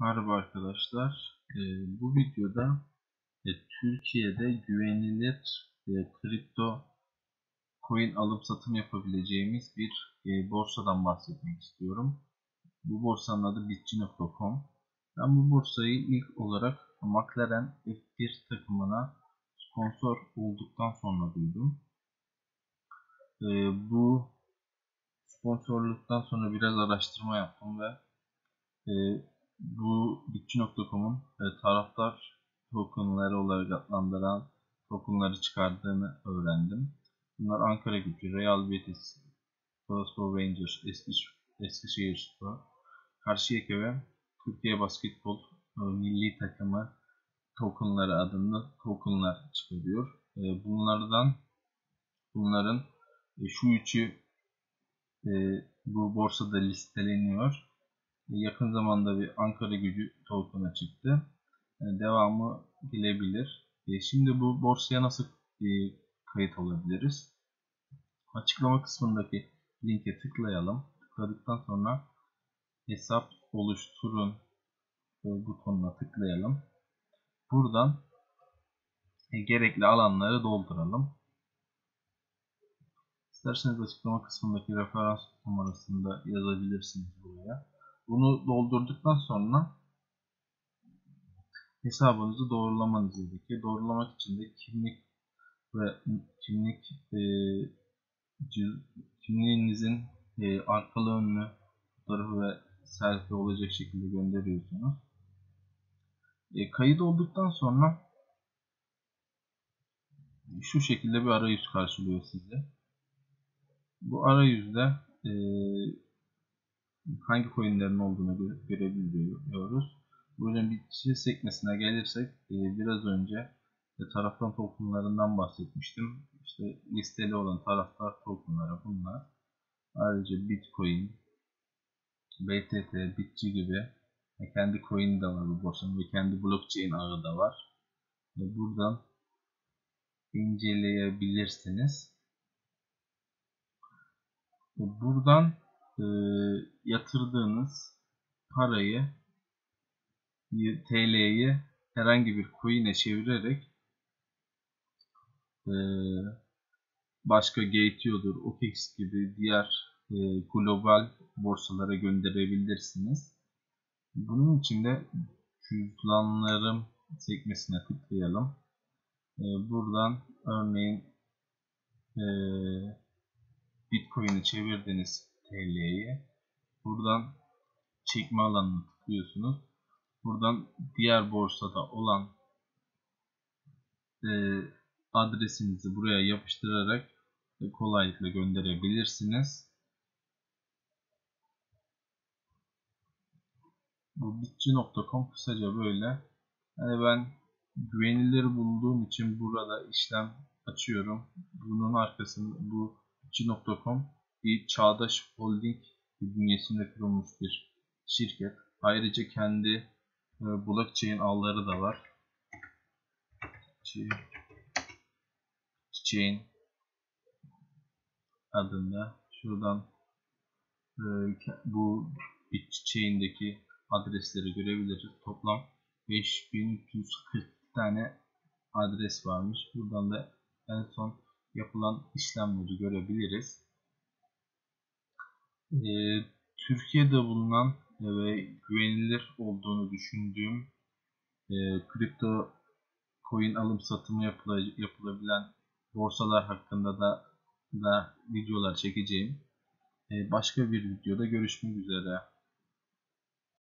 Merhaba arkadaşlar. Ee, bu videoda e, Türkiye'de güvenilir e, kripto coin alıp satım yapabileceğimiz bir e, borsadan bahsetmek istiyorum. Bu borsanın adı Bitcoin.com. Ben bu borsayı ilk olarak McLaren F1 takımına sponsor olduktan sonra duydum. E, bu sponsorluktan sonra biraz araştırma yaptım ve bu Bitçi.com'un e, taraftar tokenları olarak adlandıran tokenları çıkardığını öğrendim. Bunlar Ankara Gücü, Real Betis, Glasgow Rangers, Eskiş, Eskişehir Spor, Karşıyaka ve Türkiye Basketbol e, milli takımı tokenları adında tokenlar çıkarıyor. E, bunlardan bunların e, şu üçü e, bu borsada listeleniyor yakın zamanda bir Ankara gücü token'a çıktı. E, devamı gelebilir. E, şimdi bu borsaya nasıl e, kayıt olabiliriz? Açıklama kısmındaki linke tıklayalım. Tıkladıktan sonra hesap oluşturun butonuna tıklayalım. Buradan gerekli alanları dolduralım. İsterseniz açıklama kısmındaki referans numarasını da yazabilirsiniz buraya. Bunu doldurduktan sonra hesabınızı doğrulamanız gerekiyor. Doğrulamak için de kimlik ve kimlik e, kimliğinizin e, arkalı önlü fotoğrafı ve selfie olacak şekilde gönderiyorsunuz. E, kayıt olduktan sonra şu şekilde bir arayüz karşılıyor sizi. Bu arayüzde e, hangi coinlerin olduğunu görebiliyoruz. Bu yüzden bitişi sekmesine gelirsek e, biraz önce e, taraftan tokenlarından bahsetmiştim. İşte listeli olan taraftar tokenları bunlar. Ayrıca Bitcoin, BTT, Bitçi gibi kendi coin de var bu borsanın ve kendi blockchain ağı da var. Buradan inceleyebilirsiniz. Buradan e, yatırdığınız parayı TL'yi herhangi bir coin'e çevirerek e, başka Gateo'dur, OKX gibi diğer e, global borsalara gönderebilirsiniz. Bunun için de cüzdanlarım sekmesine tıklayalım. E, buradan örneğin Bitcoin'i çevirdiniz TL'ye. Buradan çekme alanına tıklıyorsunuz. Buradan diğer borsada olan e, adresinizi buraya yapıştırarak kolaylıkla gönderebilirsiniz. Bu bitçi.com kısaca böyle. Yani ben güvenilir bulduğum için burada işlem açıyorum. Bunun arkasında bu bitçi.com bir çağdaş holding bünyesinde kurulmuş bir şirket. Ayrıca kendi e, blockchain ağları da var. Chain adında şuradan e, bu Bitchain'deki adresleri görebiliriz. Toplam 5340 tane adres varmış. Buradan da en son yapılan işlemleri görebiliriz e, Türkiye'de bulunan ve güvenilir olduğunu düşündüğüm e, kripto coin alım satımı yapılabilen borsalar hakkında da, da videolar çekeceğim. E, başka bir videoda görüşmek üzere.